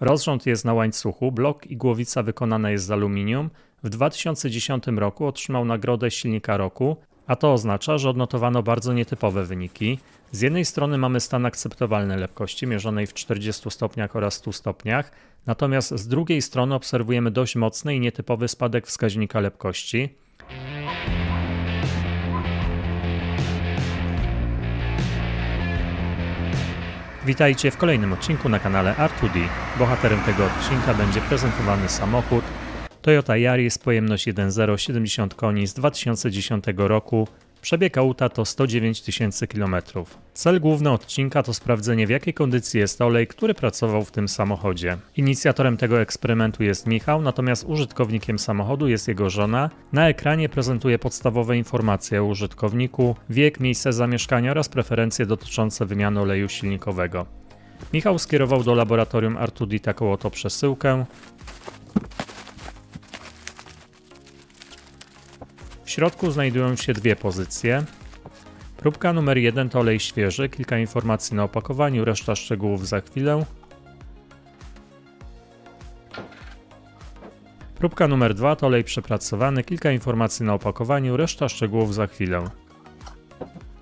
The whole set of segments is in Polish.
Rozrząd jest na łańcuchu, blok i głowica wykonana jest z aluminium. W 2010 roku otrzymał nagrodę silnika roku, a to oznacza, że odnotowano bardzo nietypowe wyniki. Z jednej strony mamy stan akceptowalnej lepkości mierzonej w 40 stopniach oraz 100 stopniach, natomiast z drugiej strony obserwujemy dość mocny i nietypowy spadek wskaźnika lepkości. Witajcie w kolejnym odcinku na kanale R2D. Bohaterem tego odcinka będzie prezentowany samochód Toyota Yaris pojemność 1.0 70 koni z 2010 roku. Przebieg auta to 109 tysięcy km. Cel główny odcinka to sprawdzenie w jakiej kondycji jest olej, który pracował w tym samochodzie. Inicjatorem tego eksperymentu jest Michał, natomiast użytkownikiem samochodu jest jego żona. Na ekranie prezentuje podstawowe informacje o użytkowniku, wiek, miejsce zamieszkania oraz preferencje dotyczące wymiany oleju silnikowego. Michał skierował do laboratorium R2D taką oto przesyłkę. Środku znajdują się dwie pozycje. Próbka numer 1 to olej świeży, kilka informacji na opakowaniu, reszta szczegółów za chwilę. Próbka numer 2 to olej przepracowany, kilka informacji na opakowaniu, reszta szczegółów za chwilę.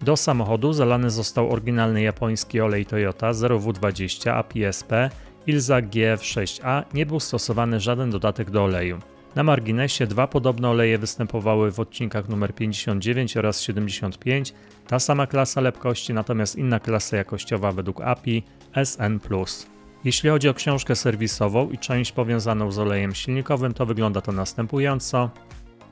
Do samochodu zalany został oryginalny japoński olej Toyota 0W20 APSP Ilza GF6A, nie był stosowany żaden dodatek do oleju. Na marginesie dwa podobne oleje występowały w odcinkach numer 59 oraz 75, ta sama klasa lepkości, natomiast inna klasa jakościowa według API SN+. Jeśli chodzi o książkę serwisową i część powiązaną z olejem silnikowym, to wygląda to następująco.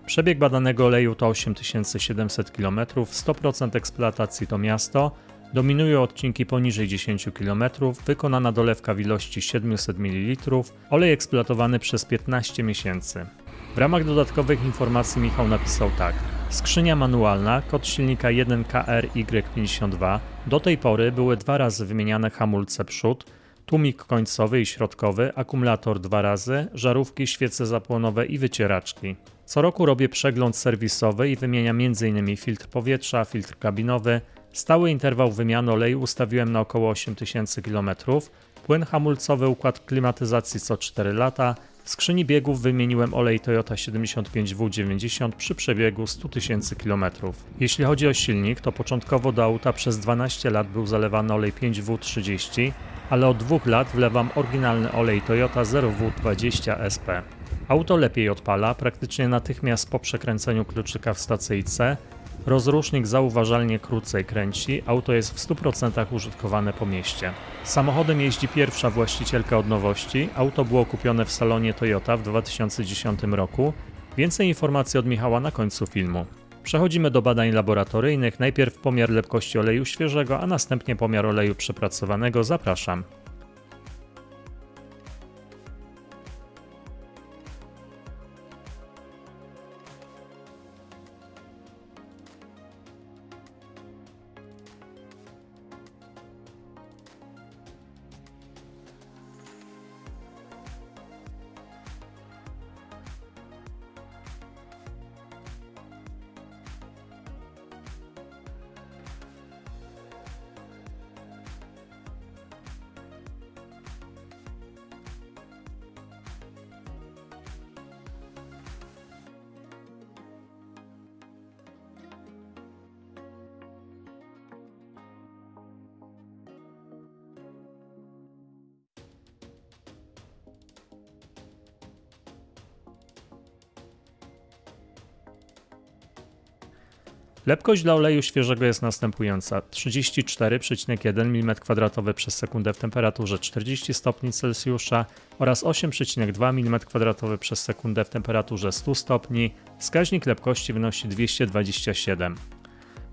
Przebieg badanego oleju to 8700 km, 100% eksploatacji to miasto, Dominują odcinki poniżej 10 km, wykonana dolewka w ilości 700 ml, olej eksploatowany przez 15 miesięcy. W ramach dodatkowych informacji Michał napisał tak. Skrzynia manualna, kod silnika 1KRY52. Do tej pory były dwa razy wymieniane hamulce przód, tłumik końcowy i środkowy, akumulator dwa razy, żarówki, świece zapłonowe i wycieraczki. Co roku robię przegląd serwisowy i wymieniam m.in. filtr powietrza, filtr kabinowy, Stały interwał wymiany oleju ustawiłem na około 8000 km, płyn hamulcowy, układ klimatyzacji co 4 lata, w skrzyni biegów wymieniłem olej Toyota 75W90 przy przebiegu 100 tysięcy km. Jeśli chodzi o silnik, to początkowo do auta przez 12 lat był zalewany olej 5W30, ale od dwóch lat wlewam oryginalny olej Toyota 0W20 SP. Auto lepiej odpala, praktycznie natychmiast po przekręceniu kluczyka w stacyjce, Rozrusznik zauważalnie krócej kręci, auto jest w 100% użytkowane po mieście. Samochodem jeździ pierwsza właścicielka od nowości, auto było kupione w salonie Toyota w 2010 roku. Więcej informacji od Michała na końcu filmu. Przechodzimy do badań laboratoryjnych, najpierw pomiar lepkości oleju świeżego, a następnie pomiar oleju przepracowanego. Zapraszam. Lepkość dla oleju świeżego jest następująca: 34,1 mm2 przez sekundę w temperaturze 40 stopni Celsjusza oraz 8,2 mm2 przez sekundę w temperaturze 100 stopni. Wskaźnik lepkości wynosi 227.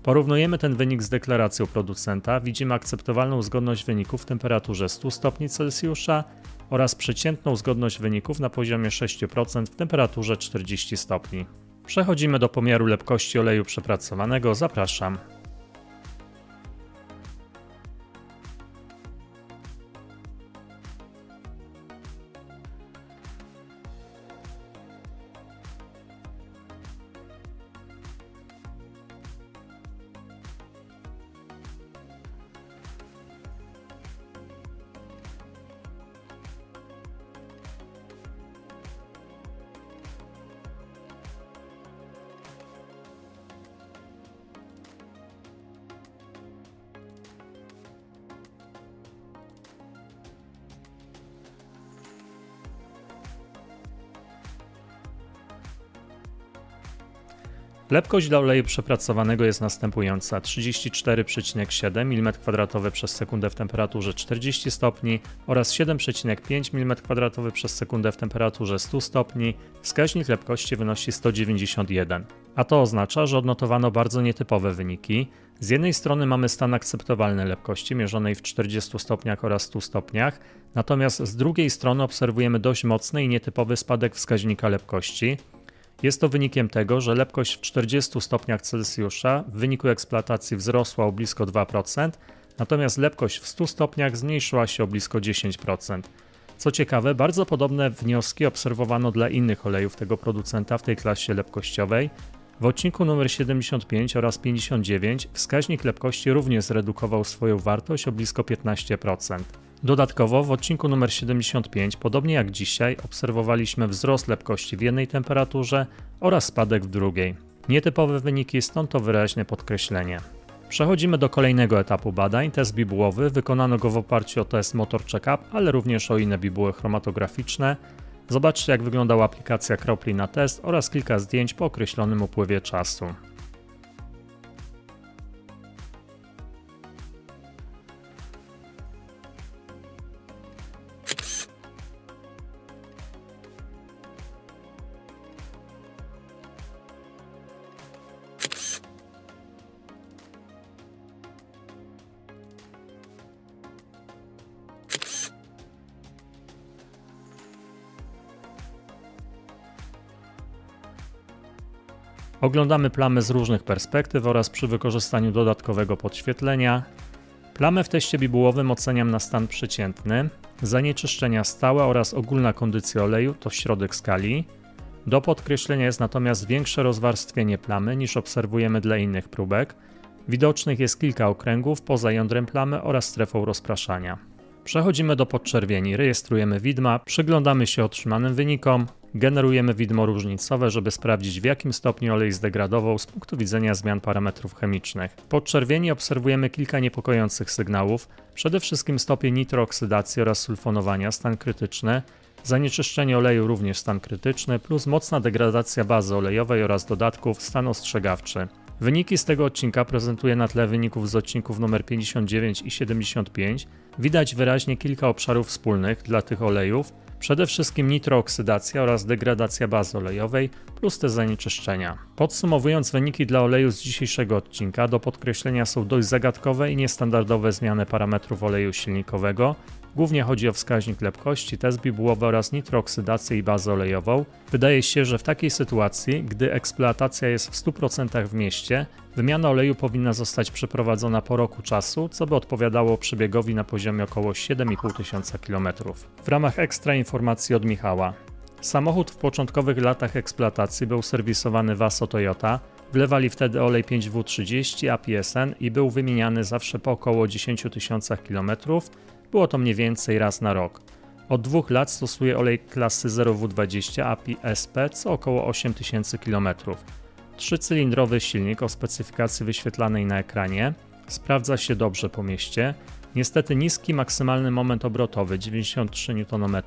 Porównujemy ten wynik z deklaracją producenta. Widzimy akceptowalną zgodność wyników w temperaturze 100 stopni Celsjusza oraz przeciętną zgodność wyników na poziomie 6% w temperaturze 40 stopni. Przechodzimy do pomiaru lepkości oleju przepracowanego. Zapraszam. Lepkość dla oleju przepracowanego jest następująca: 34,7 mm2 przez sekundę w temperaturze 40 stopni oraz 7,5 mm2 przez sekundę w temperaturze 100 stopni. Wskaźnik lepkości wynosi 191. A to oznacza, że odnotowano bardzo nietypowe wyniki. Z jednej strony mamy stan akceptowalnej lepkości mierzonej w 40 stopniach oraz 100 stopniach, natomiast z drugiej strony obserwujemy dość mocny i nietypowy spadek wskaźnika lepkości. Jest to wynikiem tego, że lepkość w 40 stopniach Celsjusza w wyniku eksploatacji wzrosła o blisko 2%, natomiast lepkość w 100 stopniach zmniejszyła się o blisko 10%. Co ciekawe, bardzo podobne wnioski obserwowano dla innych olejów tego producenta w tej klasie lepkościowej. W odcinku numer 75 oraz 59 wskaźnik lepkości również zredukował swoją wartość o blisko 15%. Dodatkowo w odcinku numer 75, podobnie jak dzisiaj, obserwowaliśmy wzrost lepkości w jednej temperaturze oraz spadek w drugiej. Nietypowe wyniki, stąd to wyraźne podkreślenie. Przechodzimy do kolejnego etapu badań. Test bibułowy. Wykonano go w oparciu o test Motor Checkup, ale również o inne bibuły chromatograficzne. Zobaczcie jak wyglądała aplikacja kropli na test oraz kilka zdjęć po określonym upływie czasu. Oglądamy plamy z różnych perspektyw oraz przy wykorzystaniu dodatkowego podświetlenia. Plamę w teście bibułowym oceniam na stan przeciętny, zanieczyszczenia stałe oraz ogólna kondycja oleju to środek skali. Do podkreślenia jest natomiast większe rozwarstwienie plamy niż obserwujemy dla innych próbek. Widocznych jest kilka okręgów poza jądrem plamy oraz strefą rozpraszania. Przechodzimy do podczerwieni, rejestrujemy widma, przyglądamy się otrzymanym wynikom, generujemy widmo różnicowe, żeby sprawdzić w jakim stopniu olej zdegradował z punktu widzenia zmian parametrów chemicznych. Podczerwieni obserwujemy kilka niepokojących sygnałów, przede wszystkim stopień nitrooksydacji oraz sulfonowania, stan krytyczny, zanieczyszczenie oleju również stan krytyczny, plus mocna degradacja bazy olejowej oraz dodatków, stan ostrzegawczy. Wyniki z tego odcinka prezentuję na tle wyników z odcinków nr 59 i 75. Widać wyraźnie kilka obszarów wspólnych dla tych olejów, przede wszystkim nitrooksydacja oraz degradacja bazy olejowej plus te zanieczyszczenia. Podsumowując wyniki dla oleju z dzisiejszego odcinka, do podkreślenia są dość zagadkowe i niestandardowe zmiany parametrów oleju silnikowego, Głównie chodzi o wskaźnik lepkości, test bibułowy oraz nitrooksydację i bazę olejową. Wydaje się, że w takiej sytuacji, gdy eksploatacja jest w 100% w mieście, wymiana oleju powinna zostać przeprowadzona po roku czasu, co by odpowiadało przebiegowi na poziomie około 7,5 tysiąca km. W ramach ekstra informacji od Michała. Samochód w początkowych latach eksploatacji był serwisowany w Aso Toyota, Wlewali wtedy olej 5W30 APSN i był wymieniany zawsze po około 10 tysiącach kilometrów, było to mniej więcej raz na rok. Od dwóch lat stosuje olej klasy 0W20 API SP co około 8000 km. Trzycylindrowy silnik o specyfikacji wyświetlanej na ekranie sprawdza się dobrze po mieście. Niestety niski maksymalny moment obrotowy 93 Nm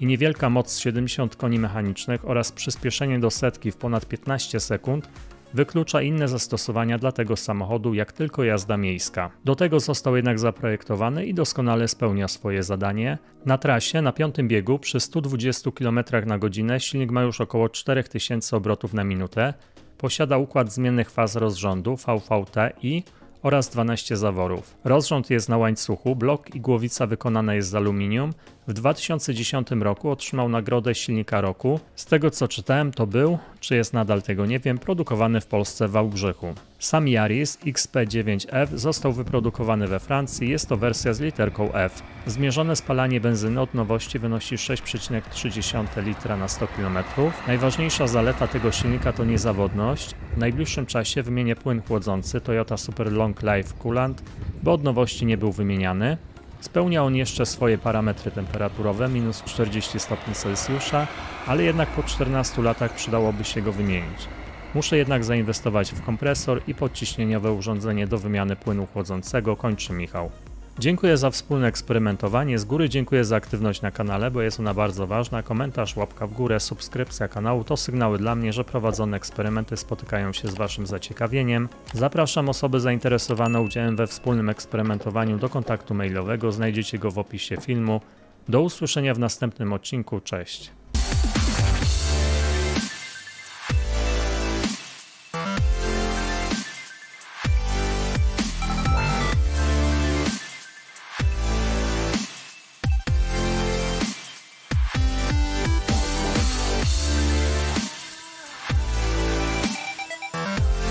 i niewielka moc 70 koni mechanicznych oraz przyspieszenie do setki w ponad 15 sekund wyklucza inne zastosowania dla tego samochodu, jak tylko jazda miejska. Do tego został jednak zaprojektowany i doskonale spełnia swoje zadanie. Na trasie na piątym biegu przy 120 km na godzinę silnik ma już około 4000 obrotów na minutę. Posiada układ zmiennych faz rozrządu VVT i oraz 12 zaworów. Rozrząd jest na łańcuchu, blok i głowica wykonana jest z aluminium. W 2010 roku otrzymał nagrodę silnika roku. Z tego co czytałem, to był, czy jest nadal tego nie wiem, produkowany w Polsce w Wałbrzychu. Sam Yaris XP9F został wyprodukowany we Francji, jest to wersja z literką F. Zmierzone spalanie benzyny od nowości wynosi 6,3 litra na 100 km. Najważniejsza zaleta tego silnika to niezawodność. W najbliższym czasie wymienię płyn chłodzący Toyota Super Long Life Coolant, bo od nowości nie był wymieniany. Spełnia on jeszcze swoje parametry temperaturowe, minus 40 stopni Celsjusza, ale jednak po 14 latach przydałoby się go wymienić. Muszę jednak zainwestować w kompresor i podciśnieniowe urządzenie do wymiany płynu chłodzącego, kończy Michał. Dziękuję za wspólne eksperymentowanie. Z góry dziękuję za aktywność na kanale, bo jest ona bardzo ważna. Komentarz, łapka w górę, subskrypcja kanału to sygnały dla mnie, że prowadzone eksperymenty spotykają się z Waszym zaciekawieniem. Zapraszam osoby zainteresowane udziałem we wspólnym eksperymentowaniu do kontaktu mailowego. Znajdziecie go w opisie filmu. Do usłyszenia w następnym odcinku. Cześć.